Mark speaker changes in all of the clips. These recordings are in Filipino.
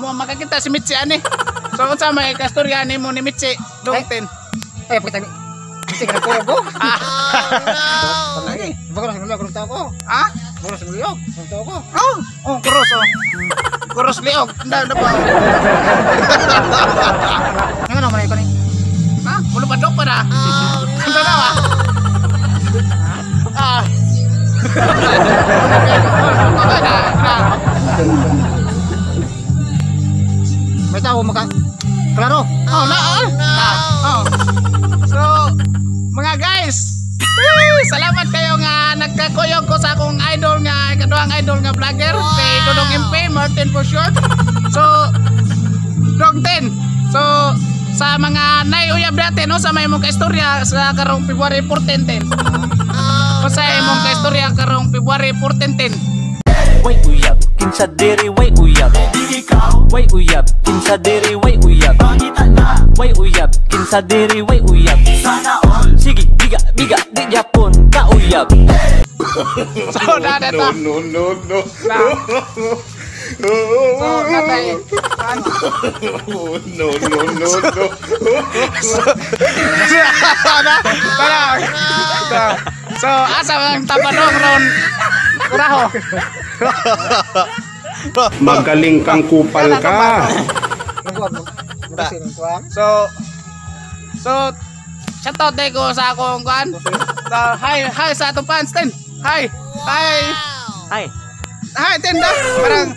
Speaker 1: mo makakita si Mitsi ani. So unsa may kastorya nimo ni Mitsi dungtin.
Speaker 2: Eh, pakita ni. Kasi ka puro go.
Speaker 1: Ah,
Speaker 2: Lagi. Bago sa kung tao ko.
Speaker 1: ah?
Speaker 2: Bago sa tao ko.
Speaker 1: Oh, oh, kuros oh. Kuros liog. Nda na pa.
Speaker 2: Ay ko ni.
Speaker 1: Ha? Mulo pa dok pa na. Oh, no. Ano na ba? Ah.
Speaker 2: May tao maka. Klaro.
Speaker 1: Oh, na. Oh, na. Oh. So, mga guys, eh, salamat kayo nga nagkakuyog ko sa akong idol nga kaduhang idol nga vlogger kay Dodong MP Martin for short. So, Dog 10. So, sa mga naiuyab natin no, sa may mong kaistorya sa karong February 14 10. O sa imong kaistorya karong February 14 10.
Speaker 3: Way uyab, kinsa diri way uyab Way uyab, kinsa diri way uyab Way uyab, kinsa diri way uyab Sige, biga, biga, di Japon, ka uyab
Speaker 1: So, na na to.
Speaker 4: no, no, no.
Speaker 1: Na. So, natay. Ano?
Speaker 4: no, no, no, no.
Speaker 1: Para, para. So, so asa ang tapadong ron kuraho.
Speaker 4: Magaling kang kupal ka.
Speaker 1: So, so, shoutout day ko sa akong kuan. So, hi, hi sa atong fans, Ten. Hi, hi,
Speaker 3: Ay,
Speaker 1: hi, Ten da. Parang,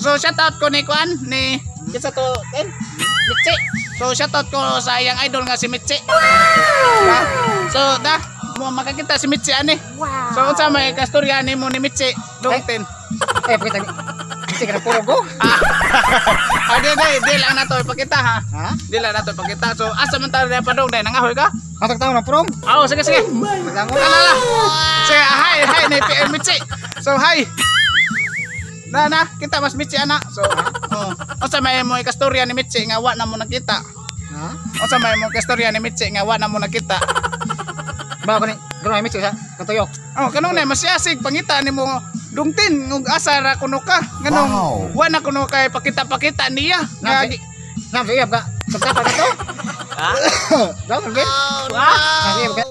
Speaker 1: so shoutout ko ni kuan, ni, kinsa to, Ten? Mitsi. So, shoutout ko sa iyang idol nga si Mitsi. Da. So, da, mo makakita si Mitsi ani. So, unsa may kastorya nimo ni Mitsi, dong Ten.
Speaker 2: Eh, pakita ni. Kasi ka puro go.
Speaker 1: Ah, ah, di, di, di lang nato ipakita ha.
Speaker 2: Ha?
Speaker 1: Di lang nato ipakita. So, asa man tayo pa dong, nangahoy ka?
Speaker 2: Matag tao na prom.
Speaker 1: Oo, sige, sige.
Speaker 2: Magdango.
Speaker 1: Alala. Sige, hi, hi, na PM Mitsi. So, hi. Na, na, kita mas Mitsi, ana. So, oh. O sa may mo ikastorya ni Mitsi, nga wa na mo nakita.
Speaker 2: Ha?
Speaker 1: O sa may mo ikastorya ni Mitsi, nga wa na mo nakita.
Speaker 2: Ba ko ni. Gano'n ay mix sa katuyo.
Speaker 1: Oh, kanong na, masyasig, pangita ni mo dungtin, ng asa ra kuno ka. Ganong, wa na kuno kay pakita-pakita niya. Nga.
Speaker 2: Nabi uyab ka. Pagkapa ka to.
Speaker 3: ha?
Speaker 2: Daw kan ben.
Speaker 1: wa,
Speaker 2: ka.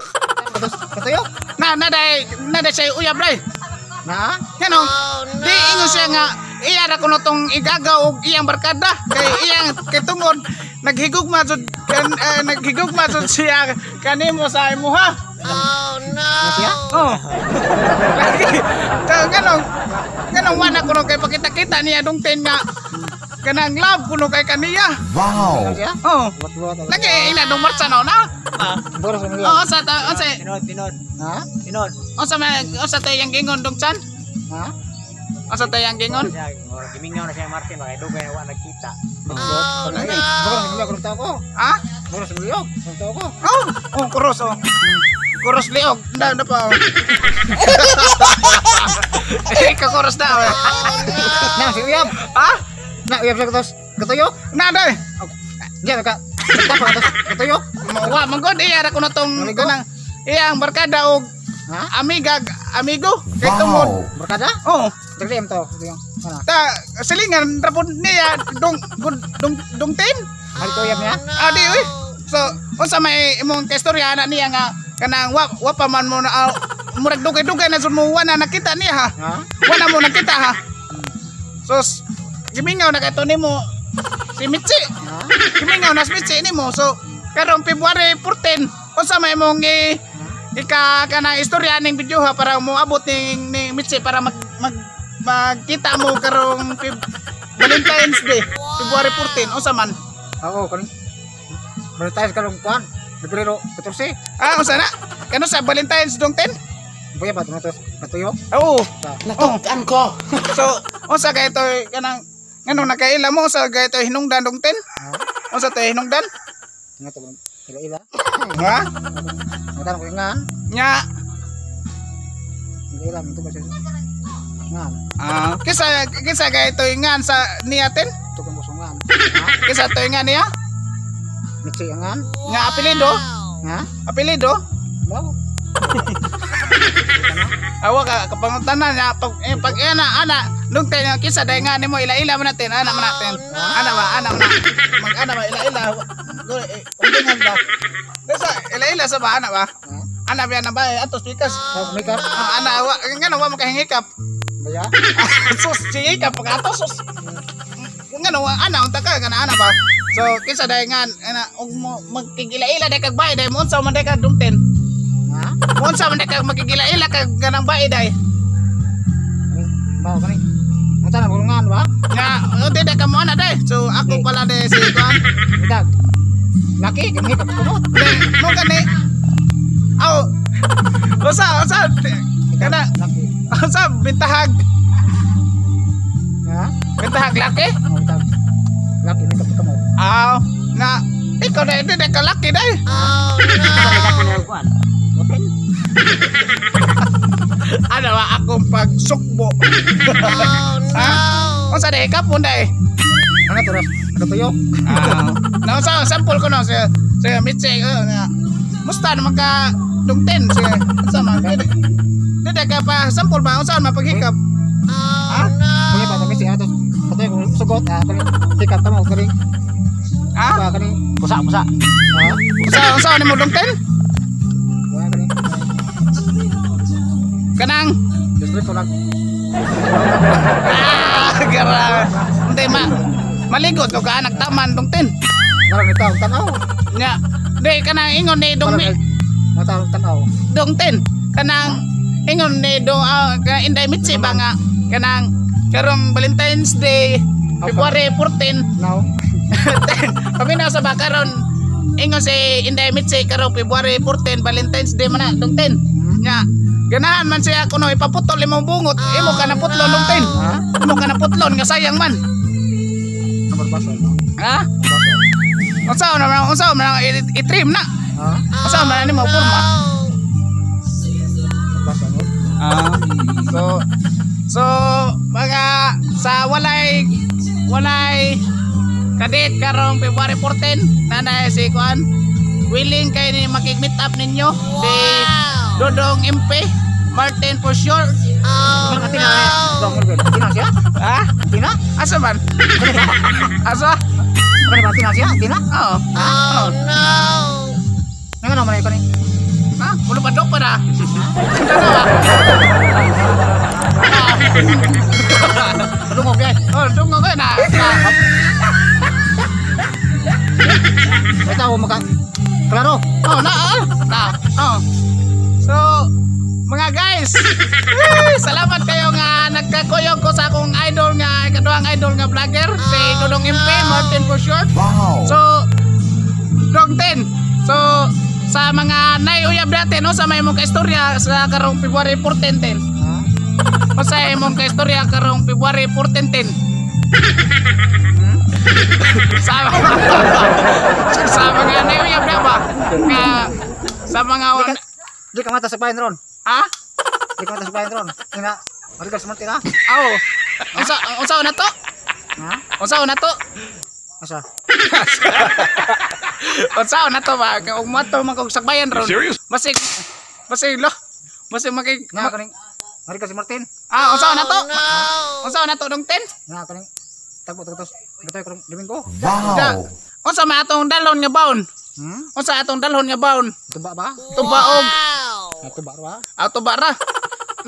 Speaker 2: Katus katuyo.
Speaker 1: na, naday, naday siya uyab ray.
Speaker 2: Na?
Speaker 1: Kanong, di ingon siya nga, iya ra kuno tong igagaw og iyang barkada. Kay iyang, kay tungod, naghigugma jud kan eh, naghigugma jud siya kanimo sa imuha. Oh. Lagi. Kaya ganong, ganong wala kuno kay pakita-kita niya dungtin nga kanang love kuno kay kaniya.
Speaker 2: Nasya?
Speaker 1: Oh.
Speaker 2: Buat-buat.
Speaker 1: Lagi ina dong marcha no na.
Speaker 2: Boros mulyo.
Speaker 1: Oh, sa ta, o sa
Speaker 3: Tinod, tinod,
Speaker 2: Ha?
Speaker 3: tinod
Speaker 1: o sa may o sa tayang gingon dong chan.
Speaker 2: Ha?
Speaker 1: O sa tayang gingon.
Speaker 3: Or gimingaw na siya Martin, baka dugay na wa nagkita
Speaker 2: Oh, no. Boros mulyo kung tao ko.
Speaker 1: Ha?
Speaker 2: Boros mulyo kung tao ko.
Speaker 1: Oh, oh kuros oh. Kuros liog. Na na pa. oh. Eh, kakuros na. oh.
Speaker 2: Na, si uyab.
Speaker 1: Ha?
Speaker 2: Na, uyab sa katus. Katuyo.
Speaker 1: Na dai.
Speaker 2: Diyan ka. Pagkapa katus. Katuyo.
Speaker 1: Wa manggod iya ra kuno tong
Speaker 2: Amigo?
Speaker 1: kanang iyang barkada og
Speaker 2: Ha?
Speaker 1: amiga amigo kay tungod.
Speaker 2: Barkada?
Speaker 1: Oh,
Speaker 2: Dagli to. Ito yung. Ano?
Speaker 1: ta silingan rapod niya dong dong dong, dong tin.
Speaker 2: Hari ko uyab niya?
Speaker 1: Adi uy. So, unsa may imong kastorya na niya nga kanang wa, wa pa man mo na uh, murag dugay-dugay na mo wa na nakita niya ha.
Speaker 2: Ha?
Speaker 1: Wa na mo nakita ha. So, s- gimingaw na kato nimo si Mitsi.
Speaker 2: Ha?
Speaker 1: Gimingaw na si Mitsi nimo. So, karong February 14, unsa may imong i ika kana istorya ning video ha para mo abot ning ni Mitsi para mag, mag magkita mo karong Feb- Valentine's Day, February 14, unsa man?
Speaker 2: Oo, tayo sa kalong kuhan. Febrero 14.
Speaker 1: Ah, unsa na? Kano sa Valentine's dong 10?
Speaker 2: Buya ba ito? Katuyo?
Speaker 1: Oo.
Speaker 2: Sa-
Speaker 1: Natukan ko. so, unsa kay to kanang ngano nakaila mo sa kay to hinungdan dong 10?
Speaker 2: Ha?
Speaker 1: Unsa to hinungdan?
Speaker 2: Nga to. Ila-ila.
Speaker 1: Ha?
Speaker 2: Nga ko nga.
Speaker 1: Nya
Speaker 2: Ila-ila. Ito ba siya? Nga.
Speaker 1: ah kisa kisa kay to ngan sa niyatin?
Speaker 2: Ito kang busungan. Ha?
Speaker 1: Kisa to nga niya?
Speaker 2: Mitsi ang ngan.
Speaker 1: Nga apelido?
Speaker 2: Ha?
Speaker 1: Apelido?
Speaker 2: Wow.
Speaker 1: Awa ka kapangutanan niya pag eh, pag ana ana Dungten nga kisa dahil nga nimo ila-ila mo natin. Ana mo natin. Ana ba? Ana mo na. Mag ana ba ila-ila. Undingan ba? Desa ila-ila sa ba ana ba? Ana ba na ba atos pikas.
Speaker 2: Oh, makeup.
Speaker 1: Ah, ana wa ngano wa makahingikap.
Speaker 2: Baya.
Speaker 1: sus sige ka pag atos sus. Ngano ana unta ka kana ana ba? So kisa dahil nga ana mo magkigila-ila dahil kag bahay dahil mo unsa man dahil kag dungten.
Speaker 2: Ha?
Speaker 1: Mo unsa man dahil kag magkigila-ila kag ganang bahay.
Speaker 2: Kani, bao kani. Ang tanang bulungan ba?
Speaker 1: Nga, o di ka mo na dahil. So ako pala dahil si Kuan.
Speaker 2: Idag. Laki, kami ka.
Speaker 1: Di, mo gani. Aw. Usa, usa. Kana, usa bintahag.
Speaker 2: Ha?
Speaker 1: Bintahag laki.
Speaker 2: Ka kumot.
Speaker 1: Aw. Nga, ikaw na hindi na kalaki dahil.
Speaker 2: Open.
Speaker 1: Ano ba akong pagsukbo. ha? Unsa dahil ka po dahil.
Speaker 2: Ano to, Ras? Ano to yung?
Speaker 1: Aw. Na usa, sample ko no. Sa, sa mitse. Uh, nga. Musta naman ka dungten. Sige. Unsa man. Di di ka pa sample ba? Unsa man paghikap? Ha?
Speaker 2: Kaya pa, kami siya. Tapos, patay ko, sugot. Ha? Kani, sikat ka Kani,
Speaker 1: Ha?
Speaker 2: ba, kani.
Speaker 3: Pusa, pusa.
Speaker 2: Ha?
Speaker 1: Unsa unsa ni mo dungten?
Speaker 2: Wala.
Speaker 1: Kanang
Speaker 2: Display ko lang.
Speaker 1: ah gara. Hindi ma maligot ko ka anak taman dungten.
Speaker 2: Marang ito, ang tanaw.
Speaker 1: Nya, di kanang ingon ni dong mi
Speaker 2: Marang tanaw.
Speaker 1: dungten. Kanang ingon ni dong uh, inday mitsi ba nga kanang karong Valentine's Day February 14
Speaker 2: Now,
Speaker 1: kami na sa bakaron ingon si Inday Mitsi karong February 14 Valentine's Day man na dungten. Nya, ganahan man siya kuno ipaputol imong bungot imo ka na putlon dungten.
Speaker 2: ha?
Speaker 1: Imo ka na putlon nga sayang man.
Speaker 2: Number basa.
Speaker 1: Ha? Unsa na man unsa man i-trim na.
Speaker 2: Ha?
Speaker 1: Unsa man nimo porma. Ah. So so mga sa walay walay kadit karong February 14 nanay si Kuan willing kay ni makig-meet up ninyo si Dodong MP Martin for sure
Speaker 2: mulbel. Tina siya?
Speaker 1: ha
Speaker 2: Tina?
Speaker 1: asa man asa
Speaker 2: ba siya? Tina?
Speaker 1: oh oh no
Speaker 2: Ano naman ito ni?
Speaker 1: ha mulo pa do pa na ba?
Speaker 2: Mo, guys?
Speaker 1: oh dungo ko na
Speaker 2: May tao maka... Klaro.
Speaker 1: Oh, na, ah, na, oh. So, mga guys, eh, salamat kayo nga nagkakuyog ko sa akong idol nga, kaduang idol nga vlogger, si Dudong MP, Martin for short. So, Dog 10. So, sa mga naiuyab natin, no, sa may mong kaistorya sa karong February 14 10.
Speaker 2: Ha?
Speaker 1: O sa imong kaistorya karong February 14 10. Sa, sa mga naiuyab na ba? Nga, sa mga...
Speaker 2: Di ka, di ka mata sa pain ron.
Speaker 1: Ha?
Speaker 2: Di ka mata sa pain ron. Ina, marigal sa mantina.
Speaker 1: Aw. Unsa unsa na to?
Speaker 2: Ha?
Speaker 1: Unsa na to?
Speaker 2: Asa?
Speaker 1: unsa na to ba? Ug mo to magog sagbayan ron.
Speaker 4: Serious?
Speaker 1: Basig basig lo. Basig makig
Speaker 2: Nga kaning... Marigal si Martin.
Speaker 1: Ah, unsa na to? Unsa na to dong 10?
Speaker 2: Nga kaning... Tagpo tatos. Gatoy ko Domingo.
Speaker 1: Da. Unsa may atong dalhon nga baon?
Speaker 2: Hmm?
Speaker 1: Unsa atong dalhon nga baon?
Speaker 2: Tuba ba?
Speaker 1: Tubaog.
Speaker 2: Ah, Tuba ba?
Speaker 1: Ato bara.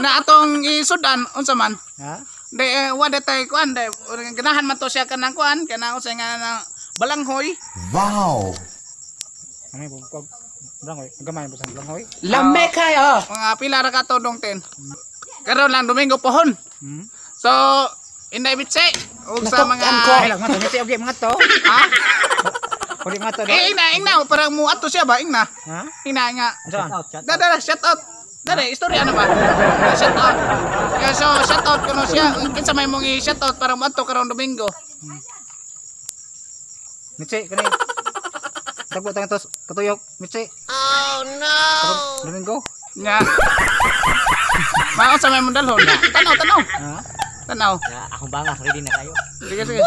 Speaker 1: Na atong isudan unsa man?
Speaker 2: Ha?
Speaker 1: De eh, wa de tay kuan de ganahan man to siya kanang kuan kanang unsa nga na balanghoy.
Speaker 2: Ano yung pag... Brangoy. Gamay mo sa Brangoy.
Speaker 1: Lambe kayo. Mga pila ra ka to dong 10. Karon lang Domingo pohon.
Speaker 2: Hmm?
Speaker 1: So, Inday Bitse, ug sa mga
Speaker 2: Ay lang, mga to. Niti, okay, mga to.
Speaker 1: ha?
Speaker 2: Pwede mga to.
Speaker 1: Eh, ina, ina, parang mo ato siya ba, ina?
Speaker 2: Ha?
Speaker 1: Ina nga.
Speaker 2: Saan?
Speaker 1: Da, da, da, shout out. Dali, istorya na ba? Shout out. Kaya so, shout out ko no siya. Kinsa may mong i-shout out para mo ato karong Domingo.
Speaker 2: Mitsi, kani. Tagpo tayo tos. Katuyok. Mitsi. Oh no! Domingo.
Speaker 1: Nga. Mao sa may mong dalhon. Tanaw, tanaw.
Speaker 2: Ha?
Speaker 1: Tanaw.
Speaker 3: Akong bangas, ready na kayo.
Speaker 1: Sige, sige.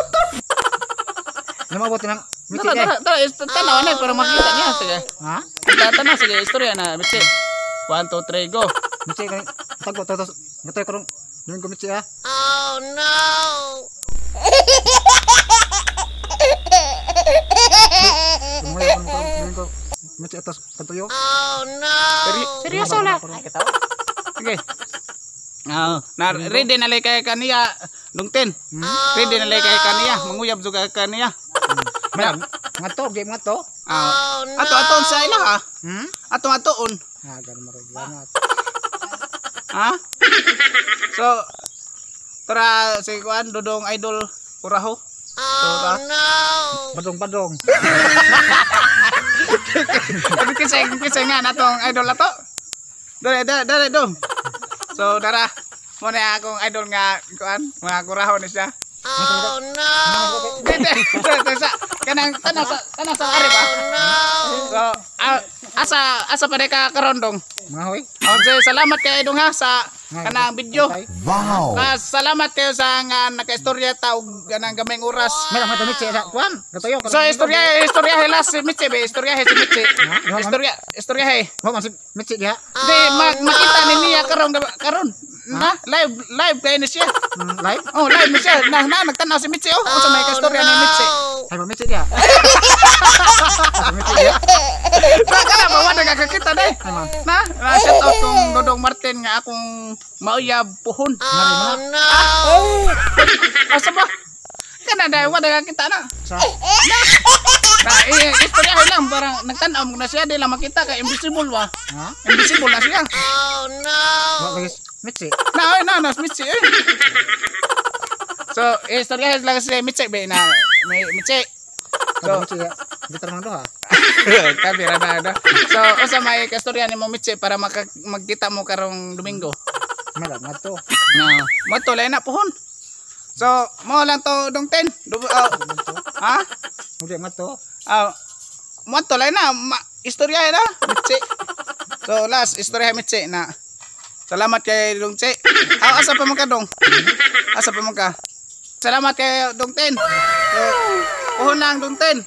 Speaker 2: Ano mabuti ng Mitsi
Speaker 1: Tara, tara, tara, is- tanaw na para makita niya. Sige.
Speaker 2: Ha?
Speaker 1: Tara, tanaw, sige, istorya na. Bitse. 1, 2, 3, go.
Speaker 2: Mitsi, kani. Tagpo tayo tos. Gatoy ko ron. Domingo, Mitsi ha? Tumuyo ko ko ko. Mitsi atas katuyok.
Speaker 1: Seryoso la. Sige. Oo. Na ready na lay kay kaniya dungten. Ready na lay kay kaniya manguyab jud kay kaniya.
Speaker 2: Malang ngato, di ngato.
Speaker 1: Ah. Ato aton sa ila ha.
Speaker 2: Hmm?
Speaker 1: Ato atoon.
Speaker 2: Ah, mo rin. Ganun.
Speaker 1: Ha? So tara si kuan dodong idol kuraho. So ta.
Speaker 2: Badong-badong.
Speaker 1: Ano kisay kisay nga natong idol ato. Dere dere dere dong. So dara mo na akong idol nga kuan mga kuraho ni siya. Dede, dede sa kanang tanang sa tanang sa ari ba? So ah, asa asa pa ka karondong.
Speaker 2: Mga hoy.
Speaker 1: Oh, salamat kay idol nga sa kanang video.
Speaker 2: Okay.
Speaker 1: Ah, salamat kayo sa nga nakaistorya ta og kanang gamay oras.
Speaker 2: Malang mato mitsi sa kuan. Katuyok.
Speaker 1: So istorya istorya helas si Mitche be istorya he si Mitche. Istorya istorya he.
Speaker 2: Mo man si mitsi diha.
Speaker 1: Di mag makita ni niya karon karon. Na live live kay ni siya.
Speaker 2: Hmm, live.
Speaker 1: Oh, live ni siya. Na, na nagtanaw si Mitche oh. Unsa may istorya ni Mitche.
Speaker 2: Ay, mo diha. Mitsi diha.
Speaker 1: Na kana ba wa nagakakita dai.
Speaker 2: Ay, man.
Speaker 1: Na, na shout out kong Dodong Martin nga akong mauyab puhon.
Speaker 2: Mari mo.
Speaker 1: Asa ba? Kana dai wa nagakita na.
Speaker 2: Sa
Speaker 1: Na eh, istorya he lang parang nagtanaw mo na siya di lang makita kay invisible wa.
Speaker 2: ha?
Speaker 1: Invisible na siya.
Speaker 2: Wa bagis mitsi.
Speaker 1: Na, ay, na, na, Mitsi, eh. So, eh, istorya lang si Mitsi, be, na, may Mitsi.
Speaker 2: So,
Speaker 1: So,
Speaker 2: mitsi diha. Dito man do ha.
Speaker 1: Kabira na, na. So, usa may kastorya ni mo, Mitsi, para maka, magkita mo karong Domingo.
Speaker 2: Malang ngato.
Speaker 1: Na, mato, na pohon. So, mo lang to, dong ten. Dub, oh, ha?
Speaker 2: Di ngato.
Speaker 1: Ah, mato, na, ma, istorya na, Mitsi. So, last, istorya Mitsi, na, salamat kay Dong Tse. Ah, asa pa ka, Dong? Asa pa ka? Salamat kay Dong Ten. So, puhon lang Dong Ten.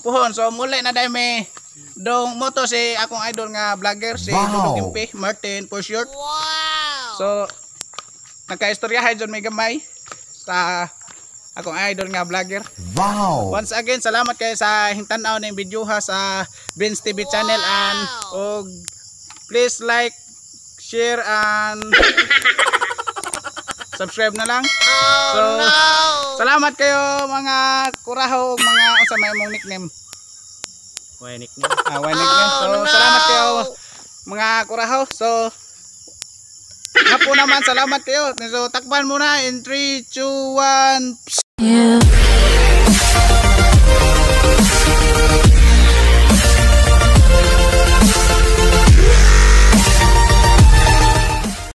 Speaker 1: Puhon. So, muli na dahil may Dong Moto si akong idol nga vlogger, si Dudong Impe, Martin for short. So, nagka-istoryahay dyan may gamay sa akong idol nga vlogger.
Speaker 3: Wow!
Speaker 1: Once again, salamat kayo sa hintanaw ng video ha sa Vince TV channel and og please like, share and subscribe na lang. So, salamat kayo mga kuraho mga unsa may mong nickname.
Speaker 2: Way nickname.
Speaker 1: Ah, why nickname. So, salamat kayo mga kuraho. So, Hapo naman, salamat kayo. So, takpan muna in 3, 2, 1.
Speaker 5: You